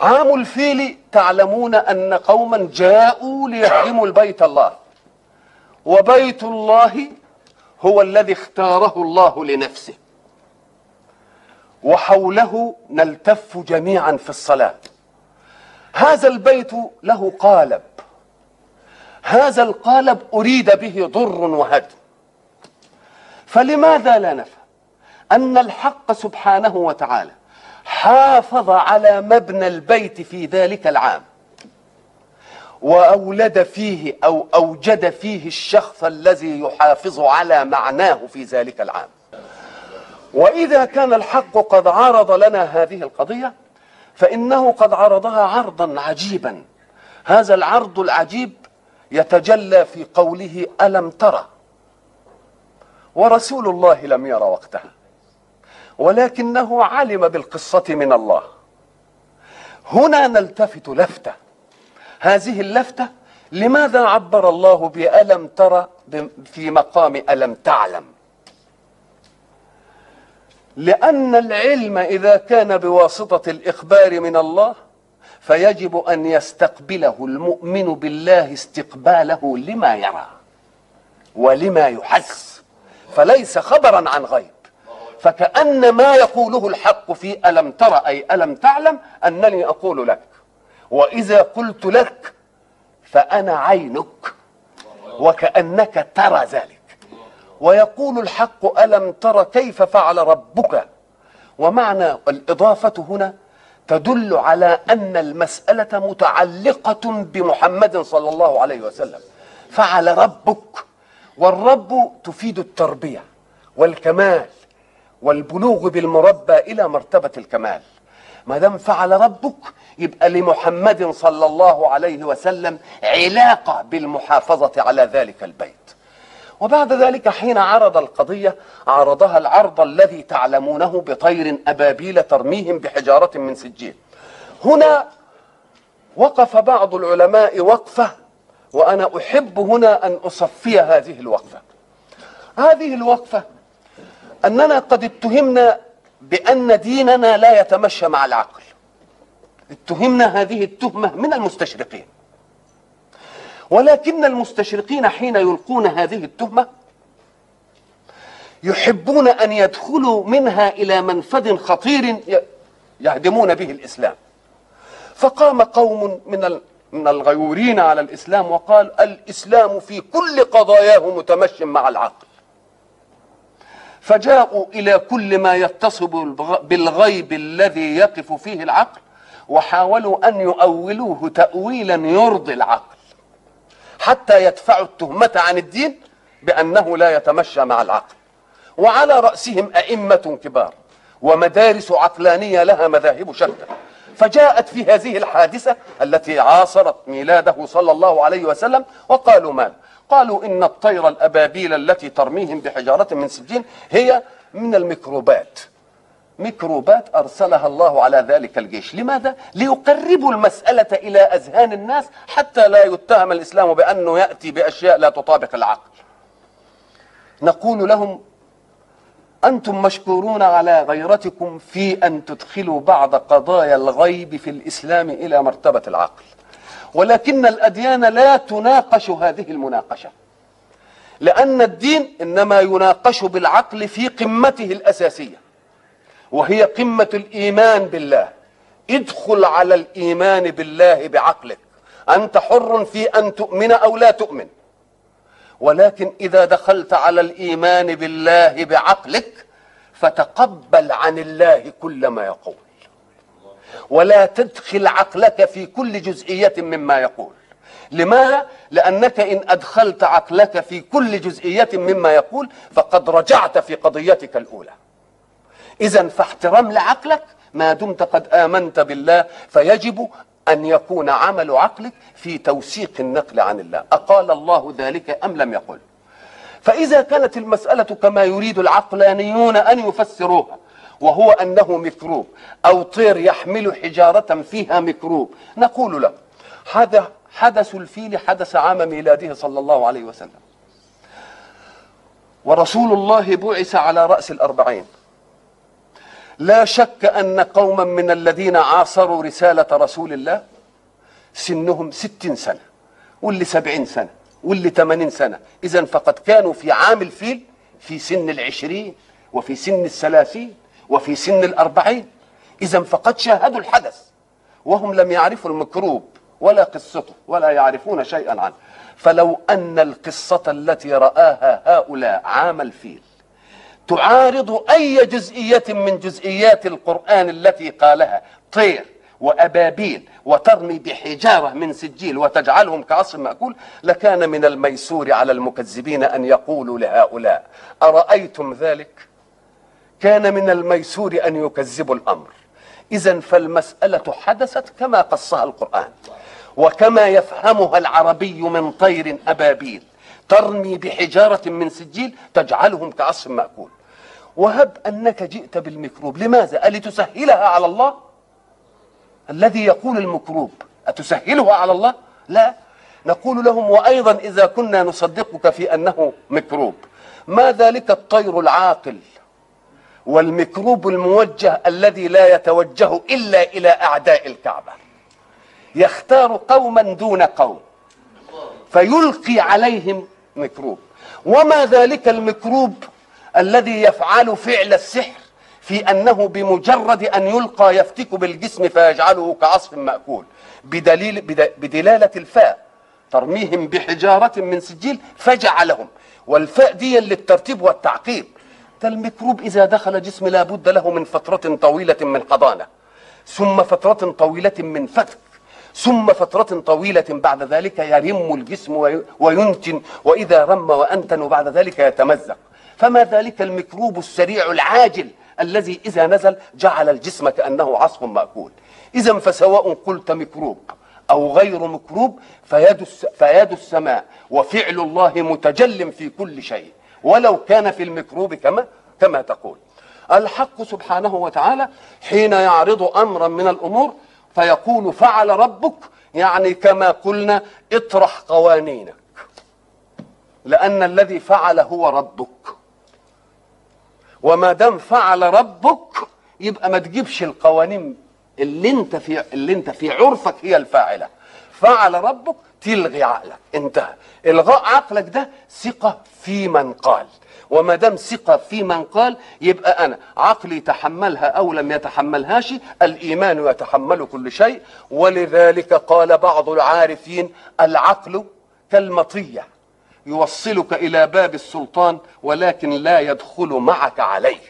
عام الفيل تعلمون أن قوما جاءوا ليهدموا البيت الله. وبيت الله هو الذي اختاره الله لنفسه. وحوله نلتف جميعا في الصلاة. هذا البيت له قالب. هذا القالب أريد به ضر وهدم فلماذا لا نفهم أن الحق سبحانه وتعالى حافظ على مبنى البيت في ذلك العام وأولد فيه أو أوجد فيه الشخص الذي يحافظ على معناه في ذلك العام. وإذا كان الحق قد عرض لنا هذه القضية فإنه قد عرضها عرضا عجيبا. هذا العرض العجيب يتجلى في قوله ألم ترى ورسول الله لم ير وقتها. ولكنه علم بالقصة من الله. هنا نلتفت لفتة. هذه اللفتة لماذا عبر الله بألم ترى في مقام ألم تعلم؟ لأن العلم إذا كان بواسطة الإخبار من الله فيجب أن يستقبله المؤمن بالله استقباله لما يرى ولما يحس. فليس خبرا عن غيب. فكأن ما يقوله الحق في ألم ترى أي ألم تعلم أنني أقول لك. وإذا قلت لك فأنا عينك وكأنك ترى ذلك. ويقول الحق ألم ترى كيف فعل ربك. ومعنى الإضافة هنا تدل على أن المسألة متعلقة بمحمد صلى الله عليه وسلم. فعل ربك والرب تفيد التربية والكمال. والبلوغ بالمربى إلى مرتبة الكمال. ما دام فعل ربك يبقى لمحمد صلى الله عليه وسلم علاقة بالمحافظة على ذلك البيت. وبعد ذلك حين عرض القضية عرضها العرض الذي تعلمونه بطير أبابيل ترميهم بحجارة من سجيل هنا وقف بعض العلماء وقفة وأنا أحب هنا أن أصفي هذه الوقفة. هذه الوقفة أننا قد اتهمنا بأن ديننا لا يتمشى مع العقل. اتهمنا هذه التهمة من المستشرقين. ولكن المستشرقين حين يلقون هذه التهمة يحبون أن يدخلوا منها إلى منفذ خطير يهدمون به الإسلام. فقام قوم من من الغيورين على الإسلام وقال الإسلام في كل قضاياه متمشي مع العقل. فجاءوا إلى كل ما يتصل بالغيب الذي يقف فيه العقل وحاولوا أن يؤولوه تاويلا يرضي العقل حتى يدفعوا التهمة عن الدين بأنه لا يتمشى مع العقل. وعلى رأسهم أئمة كبار ومدارس عقلانية لها مذاهب شتى. فجاءت في هذه الحادثة التي عاصرت ميلاده صلى الله عليه وسلم وقالوا ماذا؟ قالوا إن الطير الأبابيل التي ترميهم بحجارة من سجين هي من الميكروبات. ميكروبات أرسلها الله على ذلك الجيش. لماذا؟ ليقربوا المسألة إلى أذهان الناس حتى لا يتهم الإسلام بأنه يأتي بأشياء لا تطابق العقل. نقول لهم أنتم مشكورون على غيرتكم في أن تدخلوا بعض قضايا الغيب في الإسلام إلى مرتبة العقل. ولكن الأديان لا تناقش هذه المناقشة. لأن الدين إنما يناقش بالعقل في قمته الأساسية وهي قمة الإيمان بالله. ادخل على الإيمان بالله بعقلك. أنت حر في أن تؤمن أو لا تؤمن. ولكن إذا دخلت على الإيمان بالله بعقلك فتقبل عن الله كل ما يقول. ولا تدخل عقلك في كل جزئية مما يقول. لماذا؟ لأنك إن أدخلت عقلك في كل جزئية مما يقول فقد رجعت في قضيتك الأولى. إذا فاحترم لعقلك ما دمت قد آمنت بالله فيجب أن يكون عمل عقلك في توثيق النقل عن الله. أقال الله ذلك أم لم يقل؟ فإذا كانت المسألة كما يريد العقلانيون أن يفسروها وهو أنه ميكروب أو طير يحمل حجارة فيها ميكروب. نقول له هذا حدث الفيل حدث عام ميلاده صلى الله عليه وسلم. ورسول الله بعث على رأس الأربعين. لا شك أن قوما من الذين عاصروا رسالة رسول الله سنهم ستين سنة واللي سبعين سنة واللي ثمانين سنة. إذا فقد كانوا في عام الفيل في سن العشرين وفي سن الثلاثين. وفي سن الأربعين. إذا فقد شاهدوا الحدث وهم لم يعرفوا المكروب ولا قصته ولا يعرفون شيئا عنه. فلو أن القصة التي رآها هؤلاء عام الفيل تعارض أي جزئية من جزئيات القرآن التي قالها طير وأبابيل وترمي بحجارة من سجيل وتجعلهم كعصف مأكول لكان من الميسور على المكذبين أن يقولوا لهؤلاء أرأيتم ذلك؟ كان من الميسور أن يكذبوا الأمر إذا فالمسألة حدثت كما قصها القرآن وكما يفهمها العربي من طير أبابيل ترمي بحجارة من سجيل تجعلهم كعصف مأكول وهب أنك جئت بالميكروب لماذا؟ ألتسهلها على الله؟ الذي يقول المكروب أتسهلها على الله؟ لا نقول لهم وأيضا إذا كنا نصدقك في أنه مكروب ما ذلك الطير العاقل والميكروب الموجه الذي لا يتوجه إلا إلى أعداء الكعبة. يختار قوما دون قوم فيلقي عليهم ميكروب. وما ذلك الميكروب الذي يفعل فعل السحر في أنه بمجرد أن يلقى يفتك بالجسم فيجعله كعصف مأكول بدليل بدلالة الفاء ترميهم بحجارة من سجيل فجعلهم. والفاء دي للترتيب والتعقيب. ده الميكروب إذا دخل جسم لا بد له من فترة طويلة من حضانه ثم فترة طويلة من فتك ثم فترة طويلة بعد ذلك يرم الجسم وينتن وإذا رم وأنتن وبعد ذلك يتمزق. فما ذلك الميكروب السريع العاجل الذي إذا نزل جعل الجسم كأنه عصف مأكول. إذا فسواء قلت ميكروب أو غير ميكروب فيد، فيد السماء وفعل الله متجل في كل شيء. ولو كان في الميكروب كما كما تقول. الحق سبحانه وتعالى حين يعرض أمرا من الأمور فيقول فعل ربك يعني كما قلنا اطرح قوانينك. لأن الذي فعل هو ربك. وما دام فعل ربك يبقى ما تجيبش القوانين اللي انت في اللي انت في عرفك هي الفاعلة. فعل ربك تلغي عقلك. انتهى إلغاء عقلك ده ثقة في من قال. وما دام ثقة في من قال يبقى أنا عقلي تحملها أو لم يتحملهاش الإيمان يتحمل كل شيء. ولذلك قال بعض العارفين العقل كالمطية يوصلك إلى باب السلطان ولكن لا يدخل معك عليه.